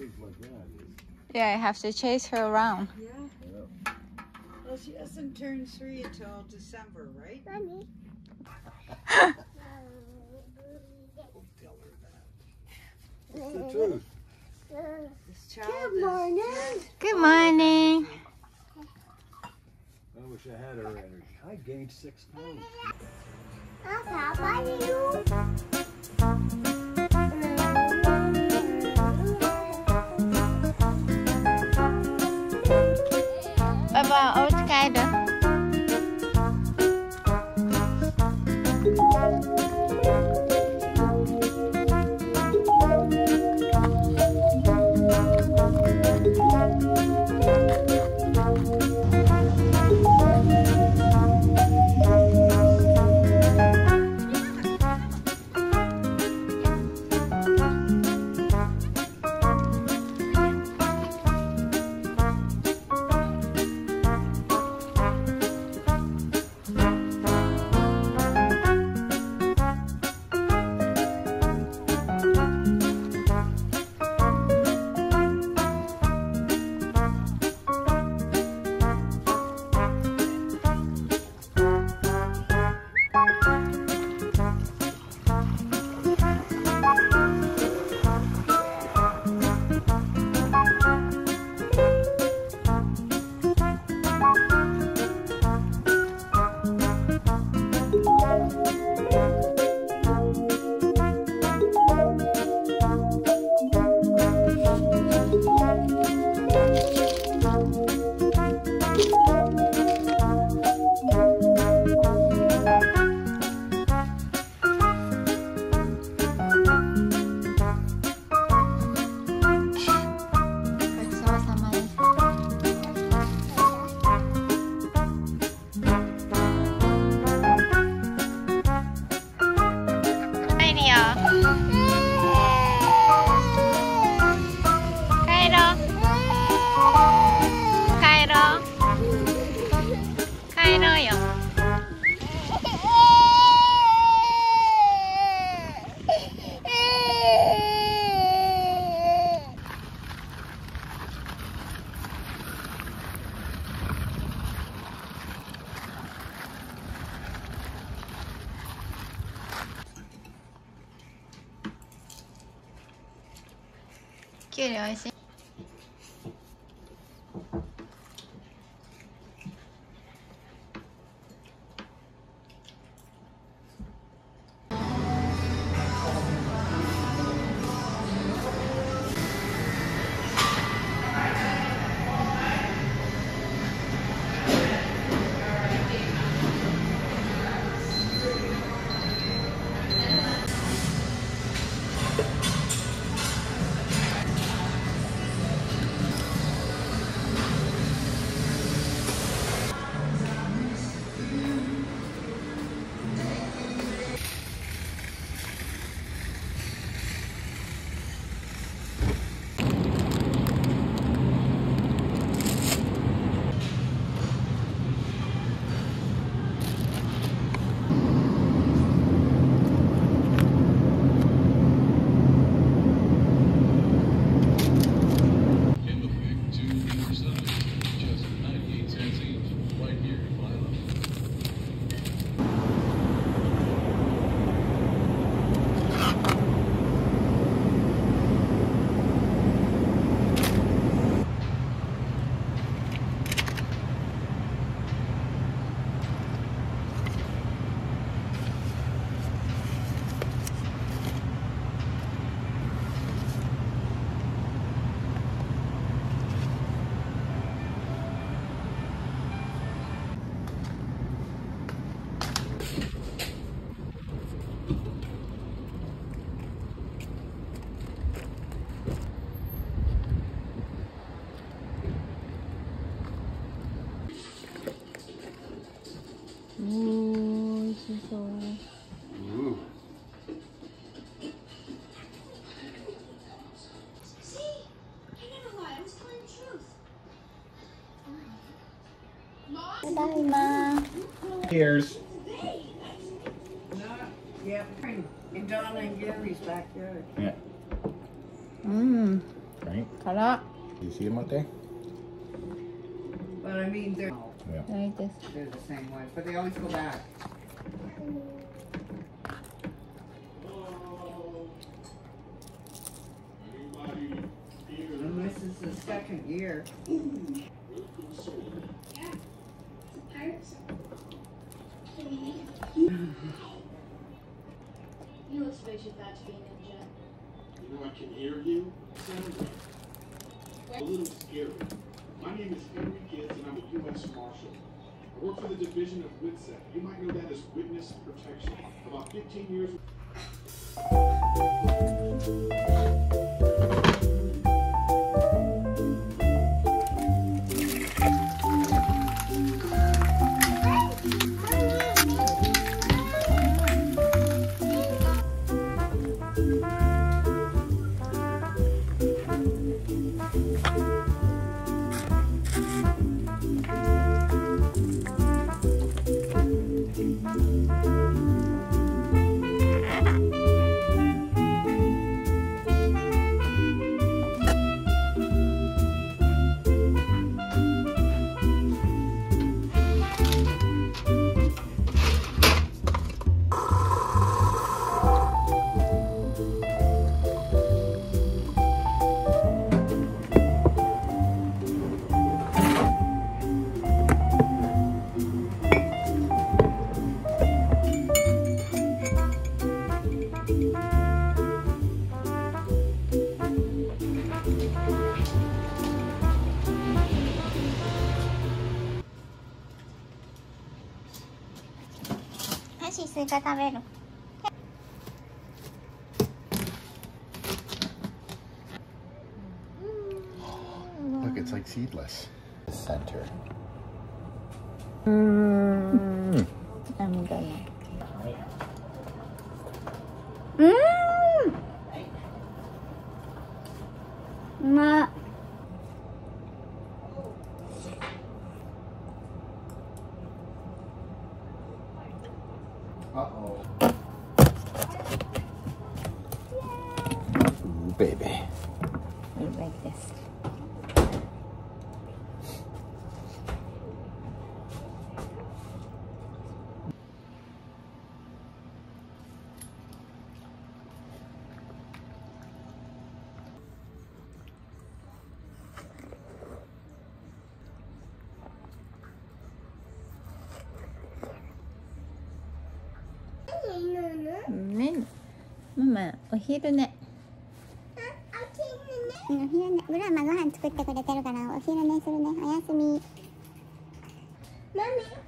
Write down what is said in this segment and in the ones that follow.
little like that is. Yeah, I have to chase her around. Yeah. Yeah. Well, she doesn't turn three until December, right? Mommy. Tell her that. It's the truth. Good morning. Good morning. I wish I had her energy. I gained six pounds. How about you? きゅうり美味しい。Cheers. Yeah, And Donna and Gary's backyard. Yeah. Mmm. Right? Ta-da. You see them out there? But I mean, they're, yeah. they're the same ones, but they always go back. And this is the second year. You look spacious about to be a ninja. You know, I can hear you. Like a little scary. My name is Henry Gibbs, and I'm a U.S. Marshal. I work for the Division of WITSEC. You might know that as Witness Protection. About 15 years. Look, はいしスイカ食べる Look, it's like seedless. Center. I'm baby. Like this. Mm -hmm. ママお昼寝、ね作ってくれてるからお昼寝するね。おやすみ。マミ。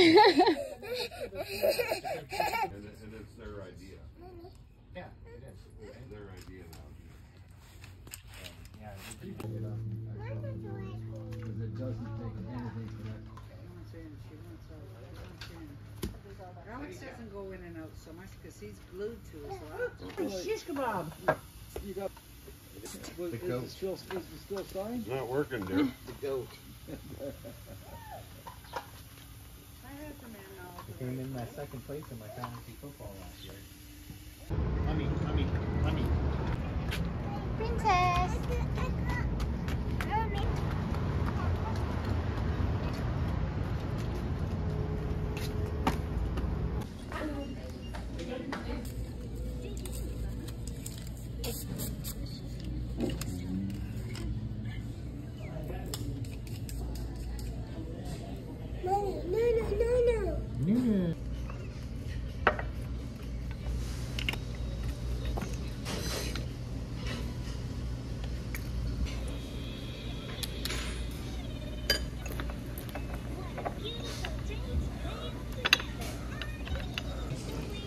And, it- and it's their idea. Yeah, it is. It's their idea now. Yeah. Because it doesn't take anything for that. She wants in, she wants out, she wants in. Alex doesn't go in and out so much because he's glued to his oh, lap. Shish kebab. You got. Was, The is, goat. it still, is it still starting? It's not working, dude. The goat. I had the man all I came in my second place in my fantasy football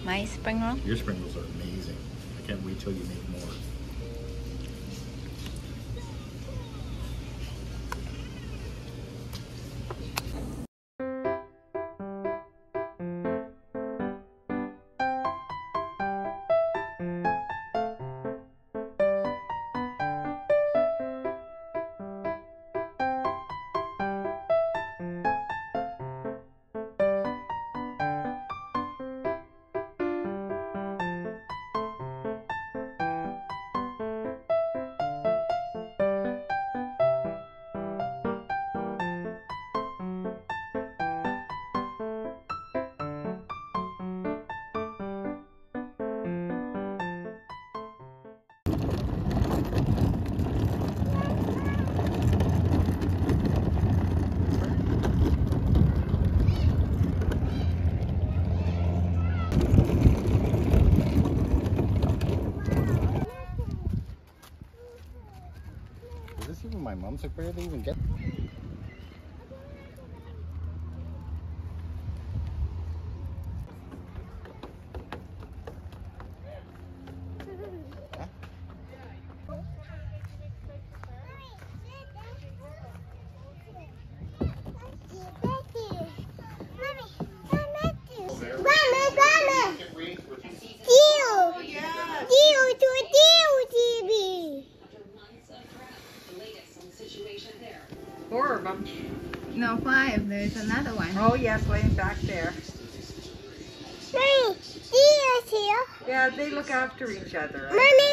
my spring roll Your sprinkles are amazing. I can't wait till you make mom's like barely even get. After each other. Mommy,